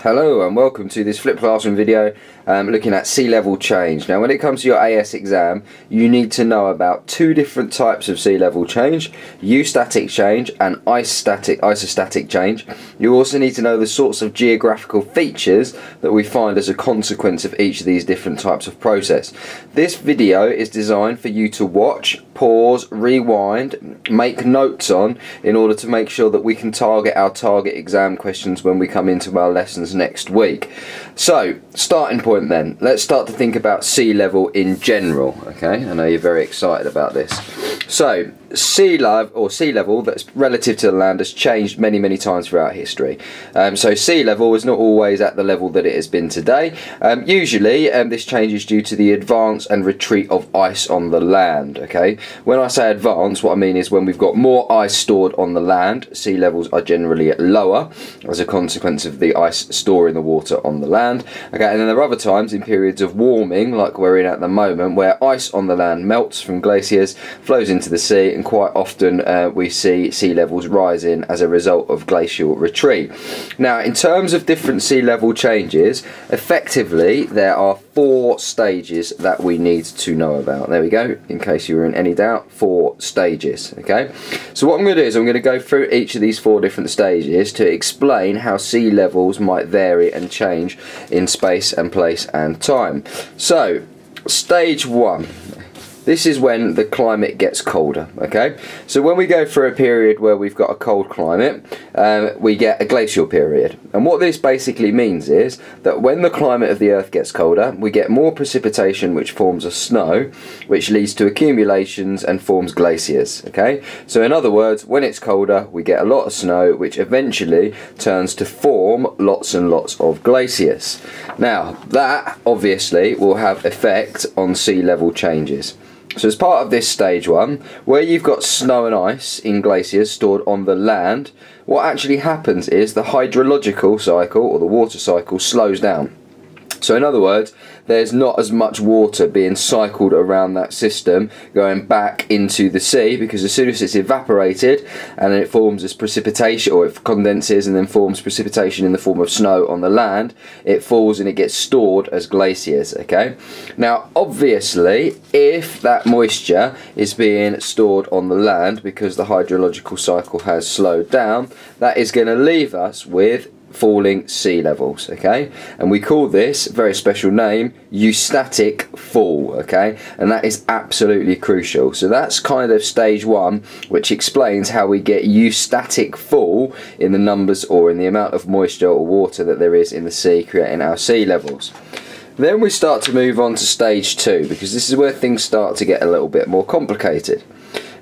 Hello and welcome to this flip classroom video um, looking at sea level change. Now when it comes to your AS exam you need to know about two different types of sea level change, eustatic change and isostatic, isostatic change. You also need to know the sorts of geographical features that we find as a consequence of each of these different types of process. This video is designed for you to watch, pause, rewind, make notes on in order to make sure that we can target our target exam questions when we come into our lessons next week. So, starting point then, let's start to think about sea level in general, okay? I know you're very excited about this. So, sea level or sea level that's relative to the land has changed many many times throughout history um, so sea level is not always at the level that it has been today um, usually um, this change is due to the advance and retreat of ice on the land okay when I say advance what I mean is when we've got more ice stored on the land sea levels are generally lower as a consequence of the ice storing the water on the land okay and then there are other times in periods of warming like we're in at the moment where ice on the land melts from glaciers flows into the sea and quite often uh, we see sea levels rising as a result of glacial retreat. Now, in terms of different sea level changes, effectively there are four stages that we need to know about. There we go, in case you were in any doubt, four stages, okay? So what I'm going to do is I'm going to go through each of these four different stages to explain how sea levels might vary and change in space and place and time. So, stage one this is when the climate gets colder, okay? So when we go through a period where we've got a cold climate, um, we get a glacial period. And what this basically means is that when the climate of the Earth gets colder, we get more precipitation which forms a snow, which leads to accumulations and forms glaciers, okay? So in other words, when it's colder, we get a lot of snow, which eventually turns to form lots and lots of glaciers. Now, that obviously will have effect on sea level changes. So as part of this stage one, where you've got snow and ice in glaciers stored on the land, what actually happens is the hydrological cycle or the water cycle slows down. So in other words, there's not as much water being cycled around that system going back into the sea because as soon as it's evaporated and then it forms as precipitation or it condenses and then forms precipitation in the form of snow on the land it falls and it gets stored as glaciers okay? Now obviously if that moisture is being stored on the land because the hydrological cycle has slowed down that is going to leave us with falling sea levels okay? And we call this very special name eustatic fall okay? And that is absolutely crucial. So that's kind of stage one which explains how we get eustatic fall in the numbers or in the amount of moisture or water that there is in the sea creating our sea levels. Then we start to move on to stage two because this is where things start to get a little bit more complicated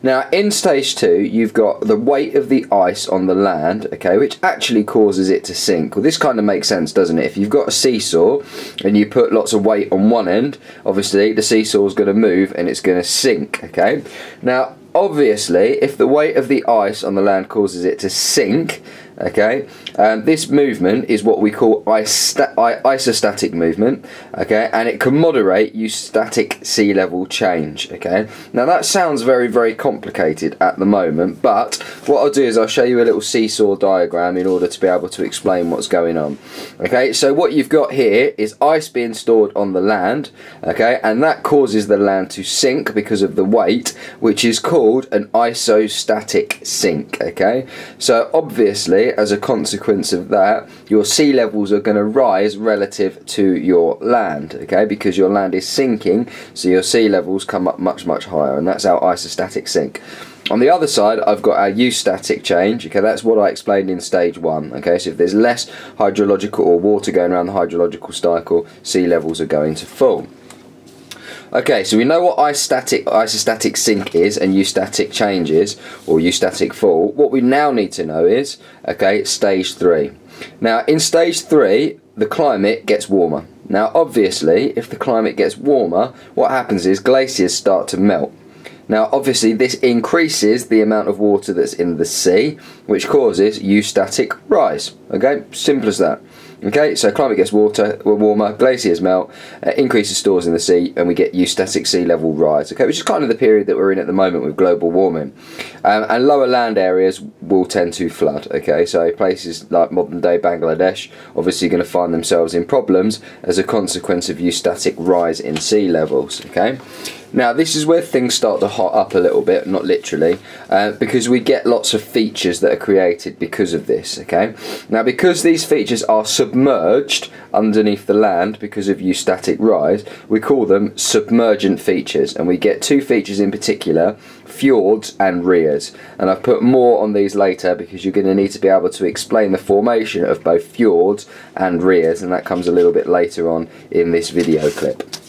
now, in stage two, you've got the weight of the ice on the land, okay, which actually causes it to sink. Well, this kind of makes sense, doesn't it? If you've got a seesaw and you put lots of weight on one end, obviously the seesaw is going to move and it's going to sink, okay? Now, obviously, if the weight of the ice on the land causes it to sink, okay? Um, this movement is what we call isostatic movement okay? And it can moderate eustatic sea level change okay? Now that sounds very very complicated at the moment but what I'll do is I'll show you a little seesaw diagram in order to be able to explain what's going on okay? So what you've got here is ice being stored on the land okay? And that causes the land to sink because of the weight which is called an isostatic sink okay? So obviously as a consequence of that, your sea levels are going to rise relative to your land, okay, because your land is sinking, so your sea levels come up much, much higher, and that's our isostatic sink. On the other side, I've got our eustatic change. Okay, that's what I explained in stage one. Okay, so if there's less hydrological or water going around the hydrological cycle, sea levels are going to fall. Okay, so we know what isostatic, isostatic sink is and eustatic changes, or eustatic fall. What we now need to know is, okay, stage three. Now, in stage three, the climate gets warmer. Now, obviously, if the climate gets warmer, what happens is glaciers start to melt. Now, obviously, this increases the amount of water that's in the sea, which causes eustatic rise. Okay, simple as that. Okay, so climate gets water, warmer, glaciers melt, uh, increases stores in the sea, and we get eustatic sea level rise. Okay, which is kind of the period that we're in at the moment with global warming. Um, and lower land areas will tend to flood. Okay, so places like modern day Bangladesh obviously going to find themselves in problems as a consequence of eustatic rise in sea levels. Okay. Now this is where things start to hot up a little bit, not literally, uh, because we get lots of features that are created because of this, okay? Now because these features are submerged underneath the land because of eustatic rise, we call them submergent features, and we get two features in particular, fjords and rias. And I've put more on these later because you're going to need to be able to explain the formation of both fjords and rias, and that comes a little bit later on in this video clip.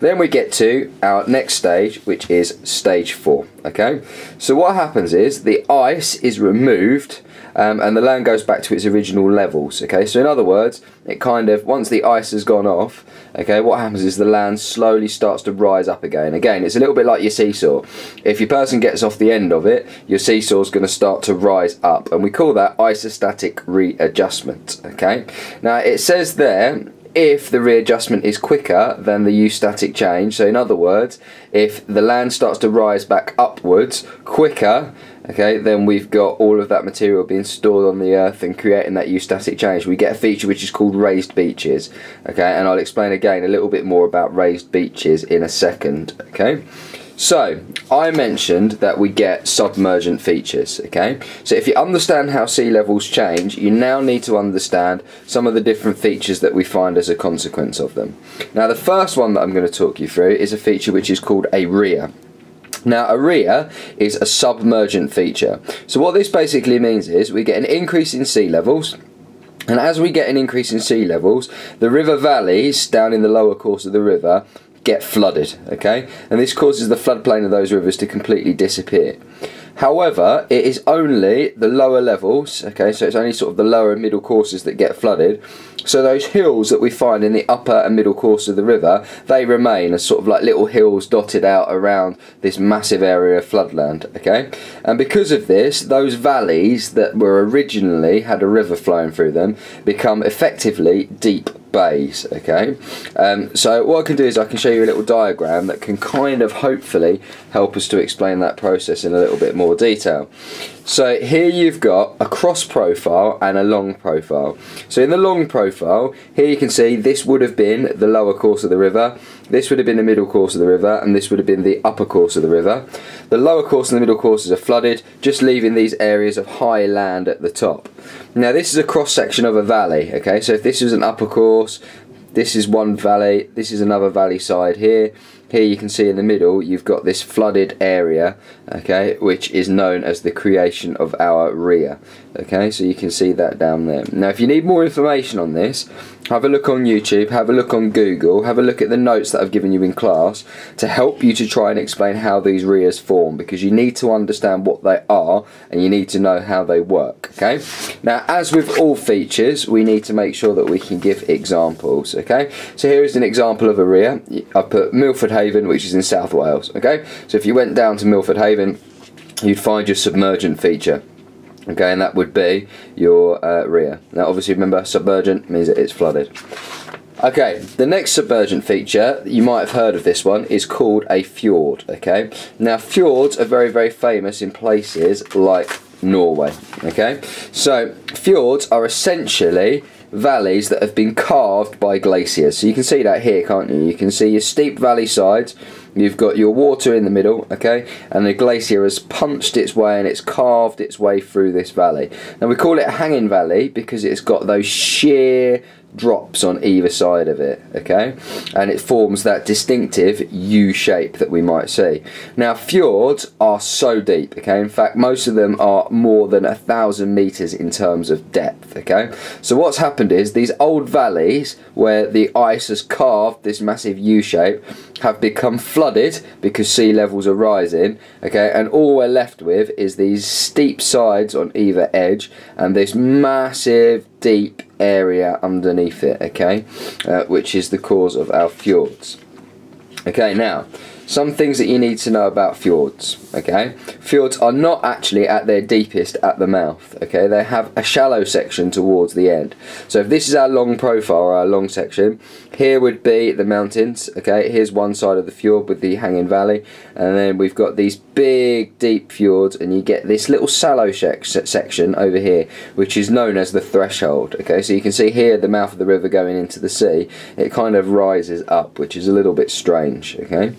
Then we get to our next stage, which is stage four. Okay, so what happens is the ice is removed um, and the land goes back to its original levels. Okay, so in other words, it kind of once the ice has gone off, okay, what happens is the land slowly starts to rise up again. Again, it's a little bit like your seesaw. If your person gets off the end of it, your seesaw is going to start to rise up, and we call that isostatic readjustment. Okay, now it says there if the readjustment is quicker than the eustatic change. So in other words, if the land starts to rise back upwards quicker, okay, then we've got all of that material being stored on the earth and creating that eustatic change. We get a feature which is called raised beaches, okay, and I'll explain again a little bit more about raised beaches in a second, okay. So, I mentioned that we get submergent features, okay? So if you understand how sea levels change, you now need to understand some of the different features that we find as a consequence of them. Now the first one that I'm going to talk you through is a feature which is called a ria. Now, a ria is a submergent feature. So what this basically means is we get an increase in sea levels, and as we get an increase in sea levels, the river valleys down in the lower course of the river get flooded, okay? And this causes the floodplain of those rivers to completely disappear. However, it is only the lower levels, okay, so it's only sort of the lower and middle courses that get flooded. So those hills that we find in the upper and middle course of the river, they remain as sort of like little hills dotted out around this massive area of floodland, okay? And because of this, those valleys that were originally had a river flowing through them become effectively deep bays okay? Um, so what I can do is I can show you a little diagram that can kind of hopefully help us to explain that process in a little bit more detail so here you've got a cross profile and a long profile. So in the long profile, here you can see this would have been the lower course of the river, this would have been the middle course of the river, and this would have been the upper course of the river. The lower course and the middle courses are flooded, just leaving these areas of high land at the top. Now this is a cross section of a valley, okay, so if this is an upper course, this is one valley, this is another valley side here, here you can see in the middle you've got this flooded area okay which is known as the creation of our ria okay so you can see that down there now if you need more information on this have a look on YouTube, have a look on Google, have a look at the notes that I've given you in class to help you to try and explain how these RIAs form because you need to understand what they are and you need to know how they work, okay? Now, as with all features, we need to make sure that we can give examples, okay? So here is an example of a RIA. I've put Milford Haven, which is in South Wales, okay? So if you went down to Milford Haven, you'd find your submergent feature okay? And that would be your uh, ria now obviously remember submergent means that it's flooded. Okay the next submergent feature you might have heard of this one is called a fjord okay? Now fjords are very very famous in places like Norway okay? So fjords are essentially valleys that have been carved by glaciers. So you can see that here can't you? You can see your steep valley sides. You've got your water in the middle, okay, and the glacier has punched its way and it's carved its way through this valley. Now we call it a hanging valley because it's got those sheer drops on either side of it okay? And it forms that distinctive U shape that we might see. Now fjords are so deep okay? In fact most of them are more than a thousand meters in terms of depth okay? So what's happened is these old valleys where the ice has carved this massive U shape have become flooded because sea levels are rising okay? And all we're left with is these steep sides on either edge and this massive deep area underneath it okay? Uh, which is the cause of our fjords. Okay now some things that you need to know about fjords. Okay, fjords are not actually at their deepest at the mouth. Okay, they have a shallow section towards the end. So if this is our long profile, our long section, here would be the mountains. Okay, here's one side of the fjord with the hanging valley, and then we've got these big deep fjords, and you get this little shallow section over here, which is known as the threshold. Okay, so you can see here the mouth of the river going into the sea. It kind of rises up, which is a little bit strange. Okay.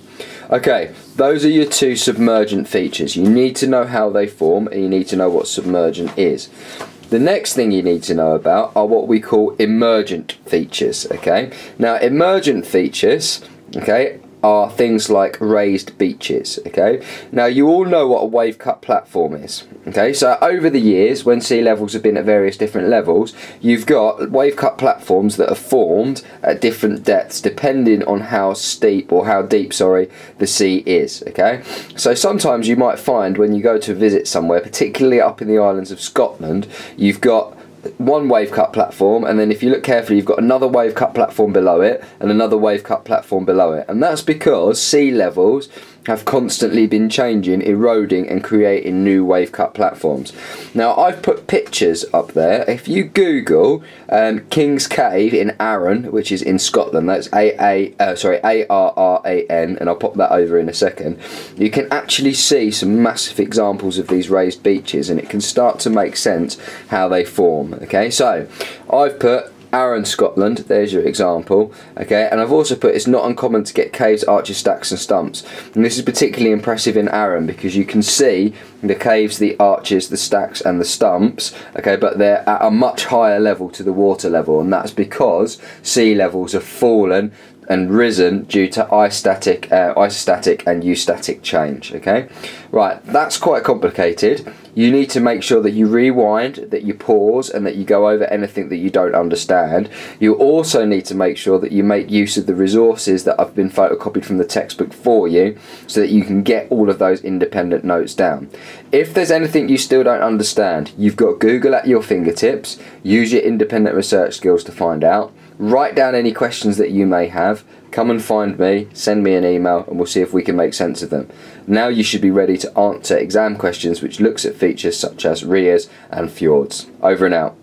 Okay, those are your two submergent features. You need to know how they form and you need to know what submergent is. The next thing you need to know about are what we call emergent features, okay? Now, emergent features, okay, are things like raised beaches okay? Now you all know what a wave cut platform is okay? So over the years when sea levels have been at various different levels you've got wave cut platforms that are formed at different depths depending on how steep or how deep sorry the sea is okay? So sometimes you might find when you go to visit somewhere particularly up in the islands of Scotland you've got one wave cut platform and then if you look carefully you've got another wave cut platform below it and another wave cut platform below it. And that's because sea levels have constantly been changing, eroding and creating new wave cut platforms. Now I've put pictures up there. If you Google um, King's Cave in Arran, which is in Scotland, that's A A uh, sorry A R R A N, and I'll pop that over in a second. You can actually see some massive examples of these raised beaches, and it can start to make sense how they form. Okay, so I've put Arran, Scotland, there's your example. Okay, and I've also put it's not uncommon to get caves, arches, stacks, and stumps. And this is particularly impressive in Arran because you can see the caves, the arches, the stacks, and the stumps. Okay, but they're at a much higher level to the water level, and that's because sea levels have fallen and risen due to isostatic, uh, isostatic and eustatic change. Okay, right, that's quite complicated. You need to make sure that you rewind, that you pause, and that you go over anything that you don't understand. You also need to make sure that you make use of the resources that have been photocopied from the textbook for you so that you can get all of those independent notes down. If there's anything you still don't understand, you've got Google at your fingertips. Use your independent research skills to find out Write down any questions that you may have. Come and find me, send me an email, and we'll see if we can make sense of them. Now you should be ready to answer exam questions which looks at features such as rias and fjords. Over and out.